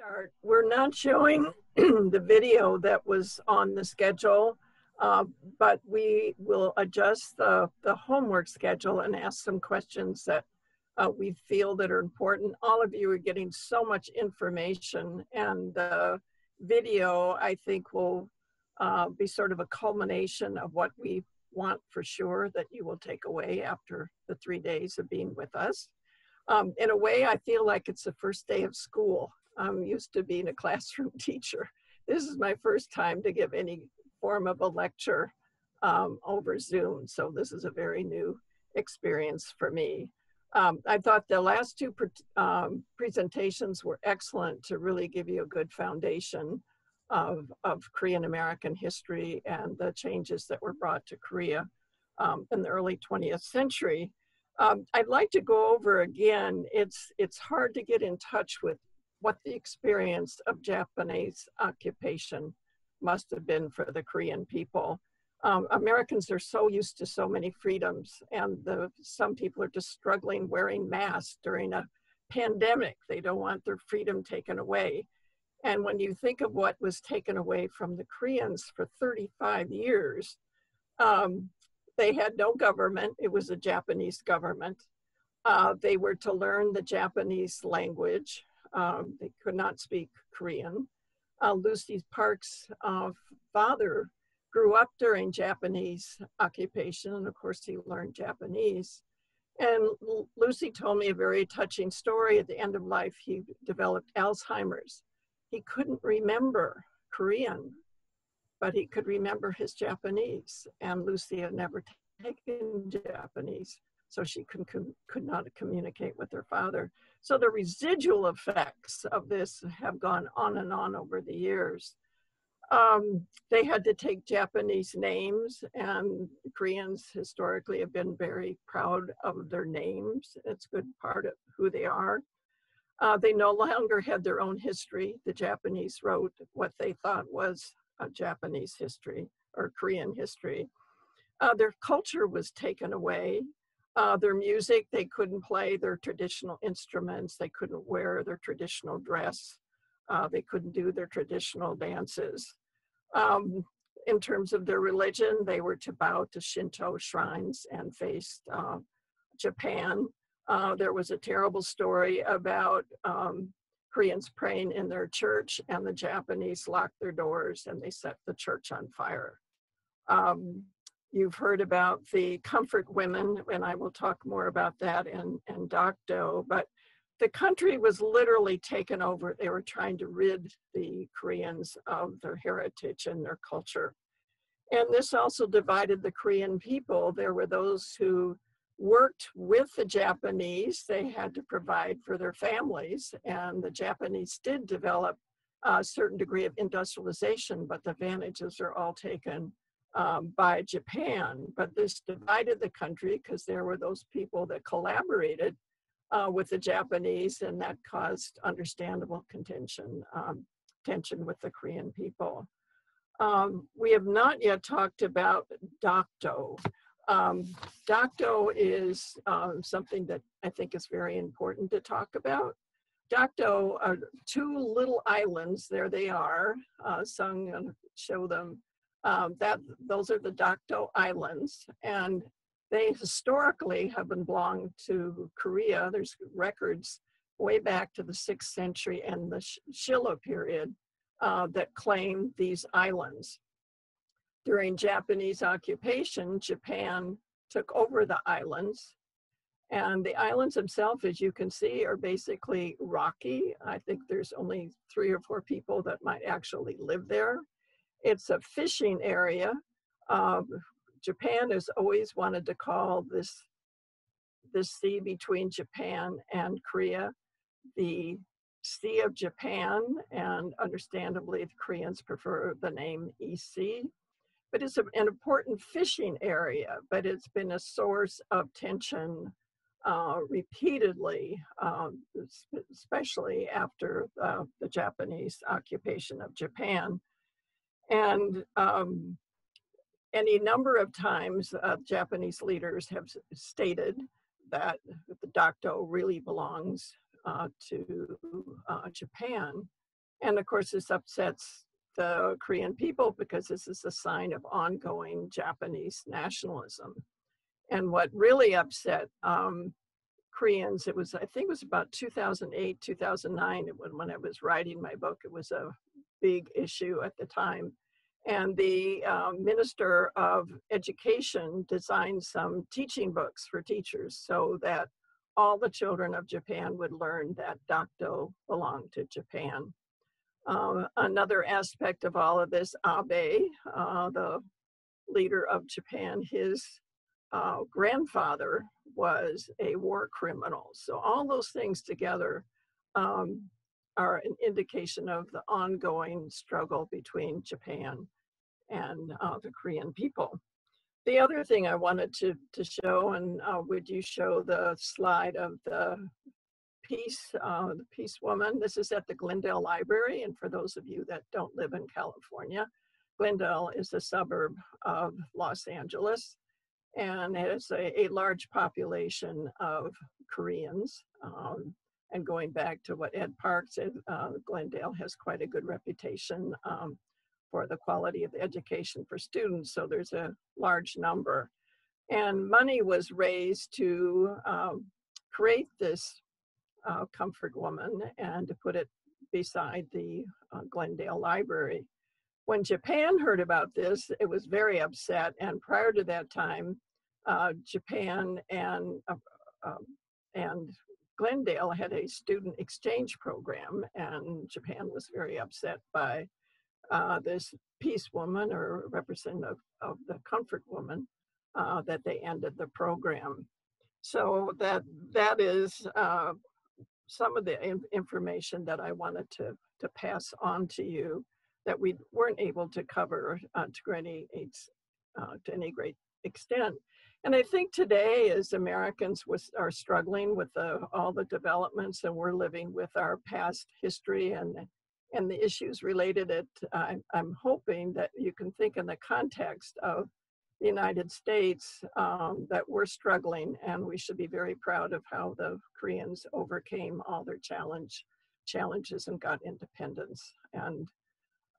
start. We're not showing the video that was on the schedule, uh, but we will adjust the, the homework schedule and ask some questions that uh, we feel that are important. All of you are getting so much information and the video, I think, will uh, be sort of a culmination of what we want for sure that you will take away after the three days of being with us. Um, in a way, I feel like it's the first day of school. I'm used to being a classroom teacher. This is my first time to give any form of a lecture um, over Zoom, so this is a very new experience for me. Um, I thought the last two pre um, presentations were excellent to really give you a good foundation of, of Korean American history and the changes that were brought to Korea um, in the early 20th century. Um, I'd like to go over again, it's, it's hard to get in touch with what the experience of Japanese occupation must have been for the Korean people. Um, Americans are so used to so many freedoms, and the, some people are just struggling wearing masks during a pandemic. They don't want their freedom taken away. And when you think of what was taken away from the Koreans for 35 years, um, they had no government. It was a Japanese government. Uh, they were to learn the Japanese language. Um, they could not speak Korean. Uh, Lucy Park's uh, father grew up during Japanese occupation, and of course he learned Japanese. And Lucy told me a very touching story. At the end of life, he developed Alzheimer's. He couldn't remember Korean, but he could remember his Japanese. And Lucy had never taken Japanese, so she could, could not communicate with her father. So the residual effects of this have gone on and on over the years. Um, they had to take Japanese names, and Koreans historically have been very proud of their names. It's a good part of who they are. Uh, they no longer had their own history. The Japanese wrote what they thought was a Japanese history or Korean history. Uh, their culture was taken away. Uh, their music, they couldn't play their traditional instruments. They couldn't wear their traditional dress. Uh, they couldn't do their traditional dances. Um, in terms of their religion, they were to bow to Shinto shrines and faced uh, Japan. Uh, there was a terrible story about um, Koreans praying in their church and the Japanese locked their doors and they set the church on fire. Um, You've heard about the comfort women, and I will talk more about that in, in Dokdo, but the country was literally taken over. They were trying to rid the Koreans of their heritage and their culture. And this also divided the Korean people. There were those who worked with the Japanese. They had to provide for their families, and the Japanese did develop a certain degree of industrialization, but the advantages are all taken um, by Japan, but this divided the country because there were those people that collaborated uh, with the Japanese, and that caused understandable contention, um, tension with the Korean people. Um, we have not yet talked about Dokdo. Um, Dokdo is um, something that I think is very important to talk about. Dokdo are two little islands, there they are. Uh, Sung show them um, that those are the Dokdo Islands, and they historically have been belonged to Korea. There's records way back to the sixth century and the Shilla period uh, that claim these islands. During Japanese occupation, Japan took over the islands. And the islands themselves, as you can see, are basically rocky. I think there's only three or four people that might actually live there. It's a fishing area. Um, Japan has always wanted to call this this sea between Japan and Korea the Sea of Japan, and understandably the Koreans prefer the name East Sea. But it's an important fishing area, but it's been a source of tension uh, repeatedly, um, especially after uh, the Japanese occupation of Japan. And um, any number of times uh, Japanese leaders have stated that the Dokdo really belongs uh, to uh, Japan. And of course, this upsets the Korean people because this is a sign of ongoing Japanese nationalism. And what really upset um, Koreans, it was, I think it was about 2008, 2009, when, when I was writing my book, it was a big issue at the time. And the um, Minister of Education designed some teaching books for teachers so that all the children of Japan would learn that Dokdo belonged to Japan. Um, another aspect of all of this, Abe, uh, the leader of Japan, his uh, grandfather was a war criminal. So all those things together um, are an indication of the ongoing struggle between Japan and uh, the Korean people. The other thing I wanted to, to show, and uh, would you show the slide of the peace, uh, the peace woman. This is at the Glendale Library, and for those of you that don't live in California, Glendale is a suburb of Los Angeles and it has a, a large population of Koreans. Um, and going back to what Ed Park said, uh, Glendale has quite a good reputation um, for the quality of education for students, so there's a large number. And money was raised to um, create this uh, Comfort Woman and to put it beside the uh, Glendale Library. When Japan heard about this, it was very upset, and prior to that time, uh, Japan and uh, um, and Glendale had a student exchange program, and Japan was very upset by uh, this peace woman or representative of the comfort woman uh, that they ended the program. So that that is uh, some of the information that I wanted to to pass on to you that we weren't able to cover uh, to any uh, to any great extent. And I think today, as Americans was, are struggling with the, all the developments and we're living with our past history and, and the issues related it, I'm, I'm hoping that you can think in the context of the United States um, that we're struggling and we should be very proud of how the Koreans overcame all their challenge challenges and got independence. And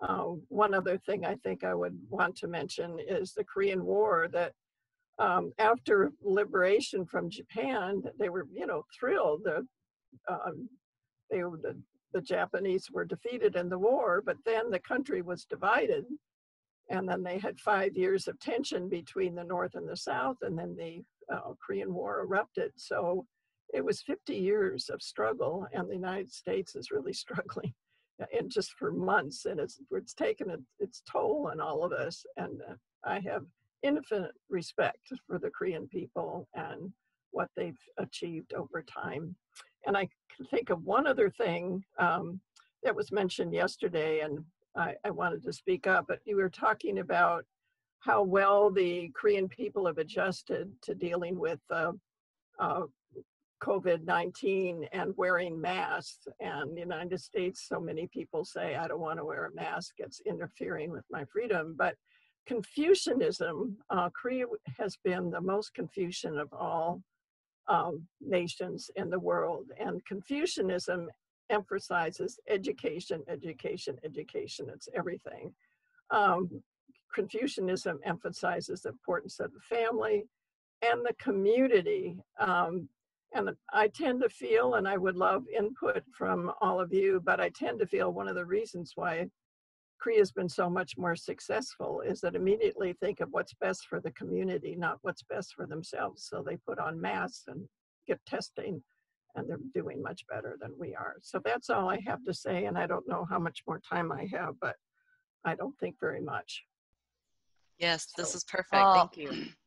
uh, one other thing I think I would want to mention is the Korean War that um, after liberation from Japan, they were, you know, thrilled. The, um, they the, the Japanese were defeated in the war, but then the country was divided. And then they had five years of tension between the North and the South, and then the uh, Korean War erupted. So it was 50 years of struggle, and the United States is really struggling and just for months, and it's it's taken its toll on all of us. And uh, I have infinite respect for the Korean people and what they've achieved over time. And I can think of one other thing um, that was mentioned yesterday, and I, I, wanted to speak up, but you were talking about how well the Korean people have adjusted to dealing with uh, uh, COVID-19 and wearing masks. And the United States, so many people say, I don't want to wear a mask, it's interfering with my freedom. But Confucianism, uh, Korea has been the most Confucian of all um, nations in the world. And Confucianism emphasizes education, education, education. It's everything. Um, Confucianism emphasizes the importance of the family and the community. Um, and I tend to feel, and I would love input from all of you, but I tend to feel one of the reasons why Korea's been so much more successful is that immediately think of what's best for the community, not what's best for themselves. So they put on masks and get testing and they're doing much better than we are. So that's all I have to say. And I don't know how much more time I have, but I don't think very much. Yes, this is perfect. Thank you.